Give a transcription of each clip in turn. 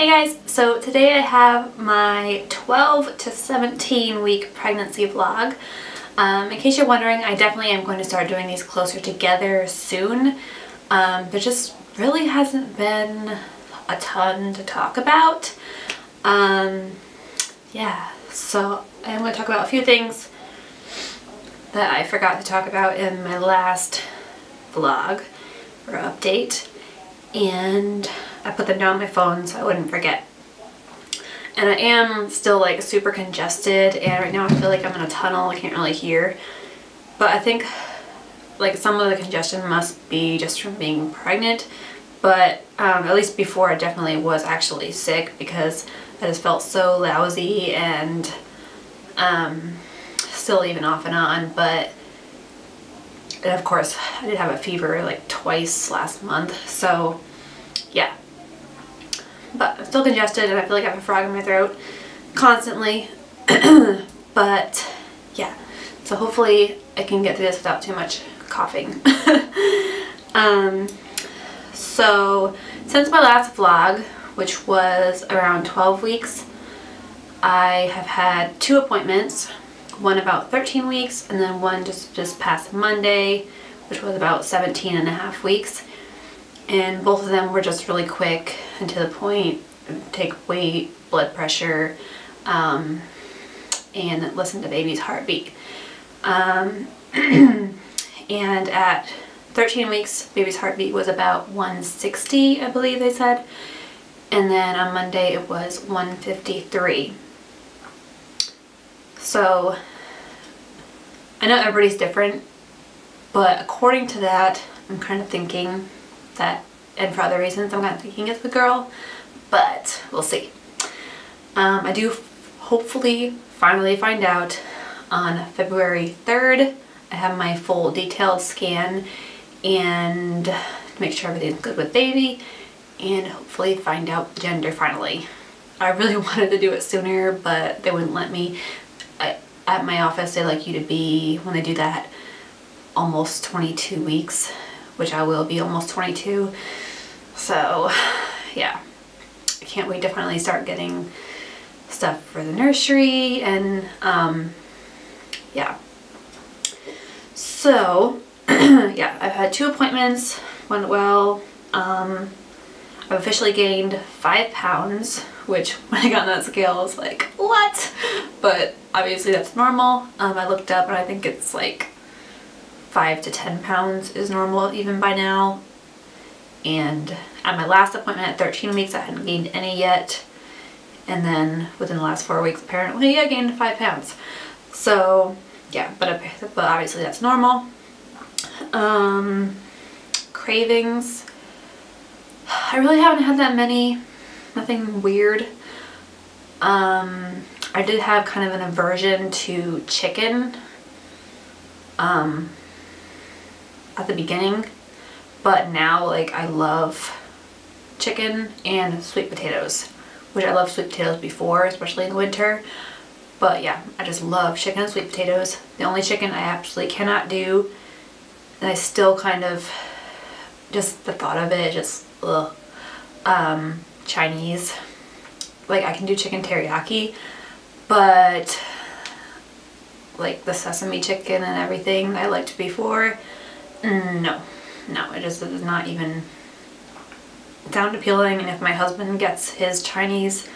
Hey guys, so today I have my 12 to 17 week pregnancy vlog. Um, in case you're wondering, I definitely am going to start doing these closer together soon. Um, there just really hasn't been a ton to talk about. Um, yeah, so I'm going to talk about a few things that I forgot to talk about in my last vlog or update and I put them down on my phone so I wouldn't forget. And I am still like super congested and right now I feel like I'm in a tunnel, I can't really hear. But I think like some of the congestion must be just from being pregnant. But um, at least before I definitely was actually sick because I just felt so lousy and um, still even off and on. But and of course I did have a fever like twice last month. So yeah, but I'm still congested and I feel like I have a frog in my throat constantly. but yeah, so hopefully I can get through this without too much coughing. um, so since my last vlog, which was around 12 weeks, I have had two appointments, one about 13 weeks and then one just, just past Monday, which was about 17 and a half weeks and both of them were just really quick and to the point take weight blood pressure um, and listen to baby's heartbeat. Um, and at 13 weeks baby's heartbeat was about 160 I believe they said. And then on Monday it was 153 so I know everybody's different but according to that I'm kind of thinking that and for other reasons I'm kind of thinking it's a girl but we'll see. Um, I do hopefully finally find out on February 3rd. I have my full detailed scan and make sure everything's good with baby and hopefully find out gender finally. I really wanted to do it sooner but they wouldn't let me. I, at my office they like you to be, when they do that, almost 22 weeks which I will be almost 22. So yeah, can't wait to finally start getting stuff for the nursery and um, yeah. So yeah, I've had two appointments, went well. Um, I've officially gained five pounds, which when I got on that scale I was like, what? But obviously that's normal. Um, I looked up and I think it's like 5 to 10 pounds is normal even by now. And at my last appointment at 13 weeks, I hadn't gained any yet. And then within the last four weeks, apparently I gained 5 pounds. So yeah, but, but obviously that's normal. Um, cravings. I really haven't had that many. Nothing weird. Um, I did have kind of an aversion to chicken. Um, at the beginning but now like I love chicken and sweet potatoes which I love sweet potatoes before especially in the winter. But yeah I just love chicken and sweet potatoes. The only chicken I absolutely cannot do and I still kind of just the thought of it just ugh, um, Chinese. Like I can do chicken teriyaki but like the sesame chicken and everything I liked before no, no, it just does not even sound appealing. And if my husband gets his Chinese,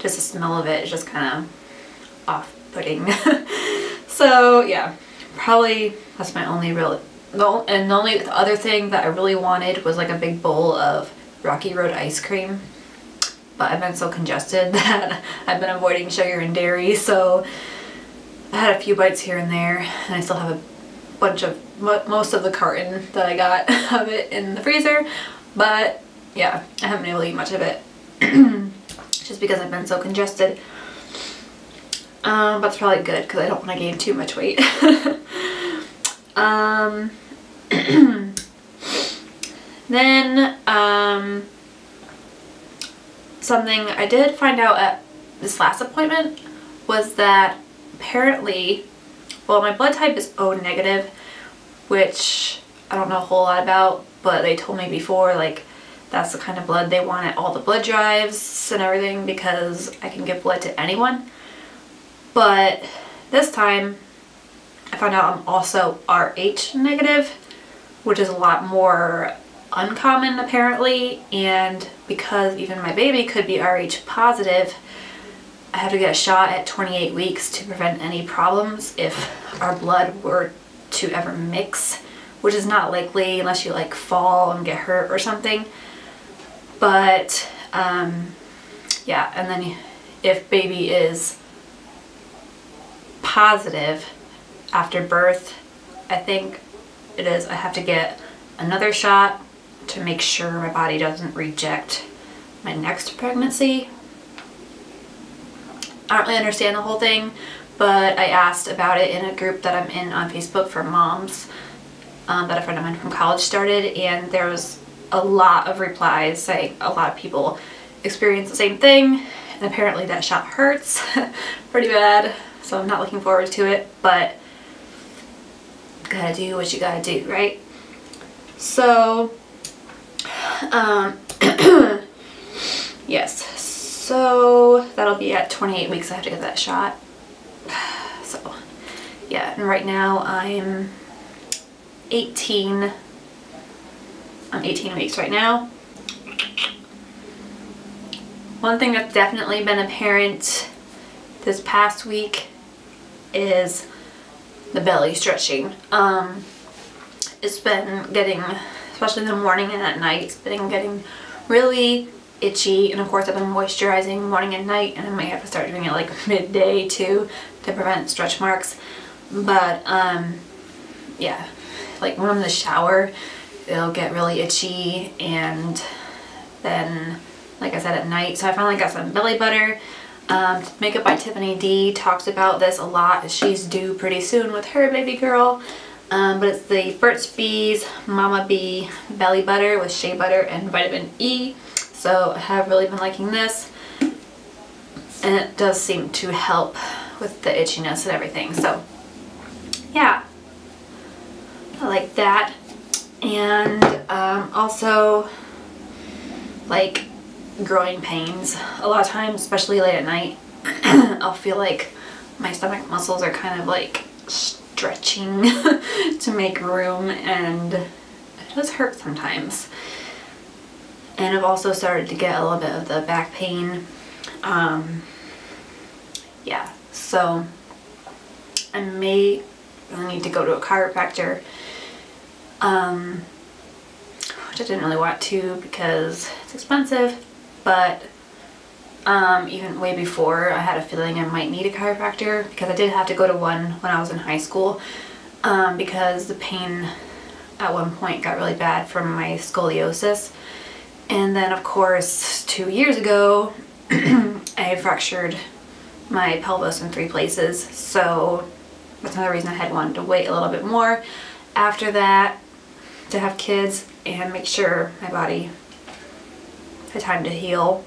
just the smell of it is just kind of off-putting. so yeah, probably that's my only real, and the only other thing that I really wanted was like a big bowl of Rocky Road ice cream. But I've been so congested that I've been avoiding sugar and dairy, so I had a few bites here and there, and I still have a bunch of most of the carton that I got of it in the freezer but yeah I haven't been able to eat much of it. Just because I've been so congested. Um, but it's probably good because I don't want to gain too much weight. Um, then um, something I did find out at this last appointment was that apparently well my blood type is O negative which I don't know a whole lot about, but they told me before like that's the kind of blood they want at all the blood drives and everything because I can give blood to anyone. But this time I found out I'm also RH negative, which is a lot more uncommon apparently and because even my baby could be RH positive I have to get a shot at 28 weeks to prevent any problems if our blood were to ever mix which is not likely unless you like fall and get hurt or something but um, yeah and then if baby is positive after birth I think it is I have to get another shot to make sure my body doesn't reject my next pregnancy. I don't really understand the whole thing, but I asked about it in a group that I'm in on Facebook for moms um, that a friend of mine from college started, and there was a lot of replies saying a lot of people experience the same thing, and apparently that shot hurts pretty bad, so I'm not looking forward to it, but gotta do what you gotta do, right? So um, yes, so that'll be at 28 weeks I have to get that shot. So yeah, and right now I'm 18, I'm 18 weeks right now. One thing that's definitely been apparent this past week is the belly stretching. Um, it's been getting especially in the morning and at night. It's been getting really itchy and of course I've been moisturizing morning and night and I might have to start doing it like midday too to prevent stretch marks but um yeah like when I'm in the shower it'll get really itchy and then like I said at night so I finally got some belly butter um, Makeup by Tiffany D talks about this a lot she's due pretty soon with her baby girl um, but it's the Burt's Bees Mama Bee Belly Butter with shea butter and vitamin E. So I have really been liking this. And it does seem to help with the itchiness and everything. So yeah, I like that. And um, also like growing pains. A lot of times, especially late at night, I'll feel like my stomach muscles are kind of like stretching to make room and it does hurt sometimes. And I've also started to get a little bit of the back pain. Um, yeah, so I may need to go to a chiropractor. Um, which I didn't really want to because it's expensive, but um, even way before I had a feeling I might need a chiropractor because I did have to go to one when I was in high school um, because the pain at one point got really bad from my scoliosis. And then of course two years ago I fractured my pelvis in three places. So that's another reason I had wanted to wait a little bit more. After that to have kids and make sure my body had time to heal.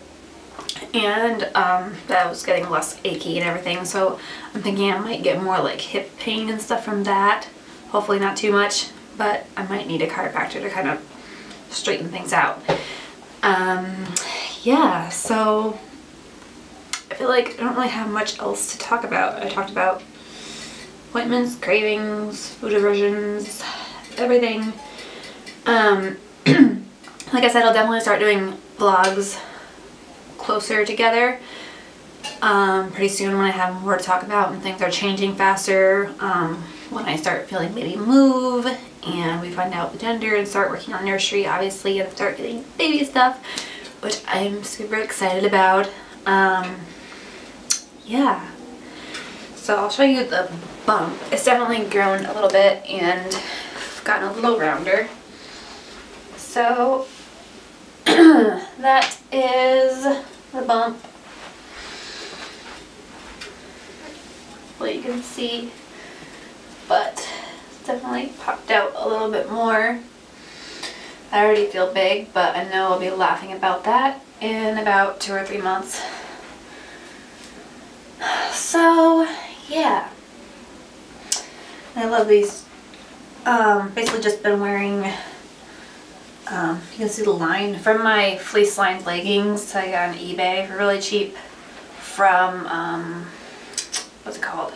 And um, that was getting less achy and everything so I'm thinking I might get more like hip pain and stuff from that. Hopefully not too much but I might need a chiropractor to kind of straighten things out. Um, yeah so I feel like I don't really have much else to talk about. I talked about appointments cravings food aversions everything um, like I said I'll definitely start doing vlogs closer together um, pretty soon when I have more to talk about and things are changing faster um, when I start feeling maybe move and we find out the gender and start working on nursery obviously and start getting baby stuff which I'm super excited about. Um, yeah. So I'll show you the bump. It's definitely grown a little bit and gotten a little rounder so that is the bump. Well, you can see, but it's definitely popped out a little bit more. I already feel big, but I know I'll be laughing about that in about two or three months. So, yeah. I love these. Um, basically just been wearing Um, you can see the line from my fleece lined leggings I got on eBay for really cheap from, um, what's it called?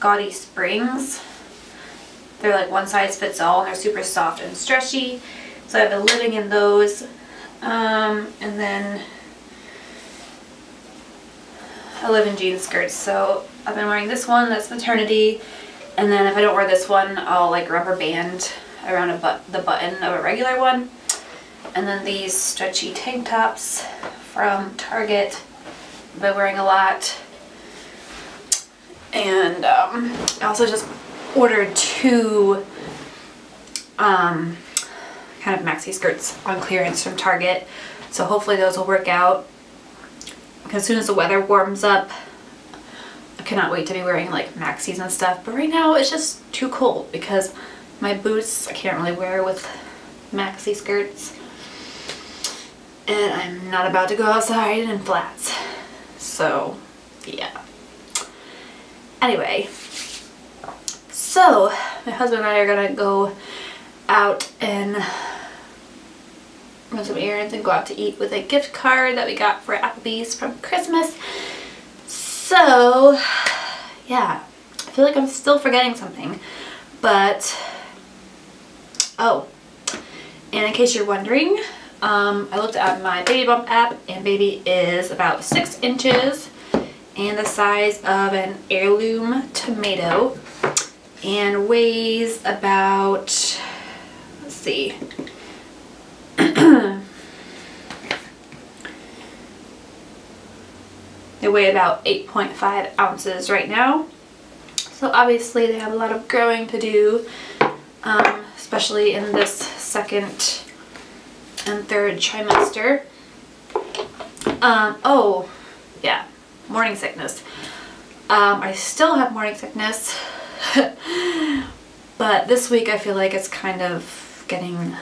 Gaudy Springs. They're like one size fits all and they're super soft and stretchy. So I've been living in those. Um, and then I live in jean skirts. So I've been wearing this one, that's maternity. And then if I don't wear this one, I'll like rubber band around a but the button of a regular one. And then these stretchy tank tops from Target. I've been wearing a lot. And um, I also just ordered two um, kind of maxi skirts on clearance from Target. So hopefully those will work out. As soon as the weather warms up, I cannot wait to be wearing like maxis and stuff. But right now it's just too cold because my boots I can't really wear with maxi skirts. And I'm not about to go outside in flats. So yeah. Anyway, so my husband and I are gonna go out and run some errands and go out to eat with a gift card that we got for Applebee's from Christmas. So yeah, I feel like I'm still forgetting something, but oh, and in case you're wondering, um, I looked at my Baby Bump app and baby is about six inches and the size of an heirloom tomato and weighs about, let's see, they weigh about 8.5 ounces right now. So obviously they have a lot of growing to do, um, especially in this second and third trimester. Um, oh, yeah, morning sickness. Um, I still have morning sickness, but this week I feel like it's kind of getting,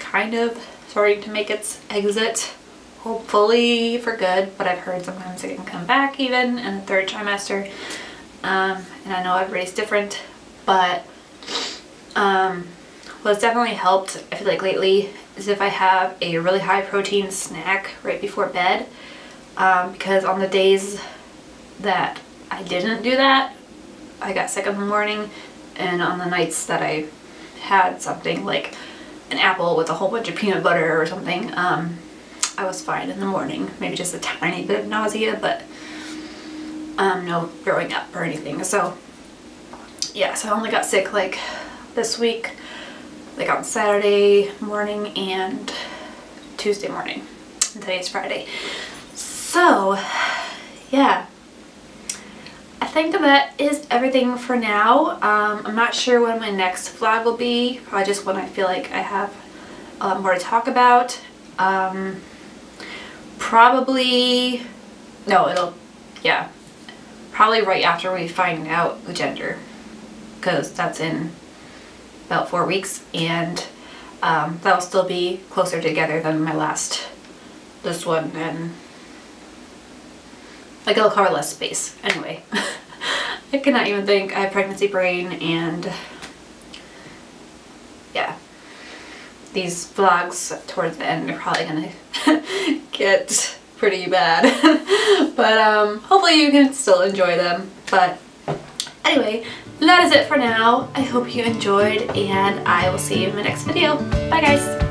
kind of starting to make its exit, hopefully for good, but I've heard sometimes it can come back even in the third trimester. Um, and I know everybody's different, but um, what's definitely helped, I feel like lately, is if I have a really high protein snack right before bed. Um, because on the days that I didn't do that I got sick in the morning and on the nights that I had something like an apple with a whole bunch of peanut butter or something um, I was fine in the morning. Maybe just a tiny bit of nausea but um, no throwing up or anything. So yeah so I only got sick like this week like on Saturday morning and Tuesday morning and today's Friday so, yeah. I think that is everything for now. Um, I'm not sure when my next vlog will be. Probably just when I feel like I have a lot more to talk about. Um, probably, no, it'll, yeah, probably right after we find out the gender. Because that's in about four weeks and um, that'll still be closer together than my last, this one and like it'll cover less space. Anyway, I cannot even think. I have pregnancy brain and yeah, these vlogs towards the end are probably gonna get pretty bad. but um, hopefully you can still enjoy them. But anyway, that is it for now. I hope you enjoyed and I will see you in my next video. Bye guys!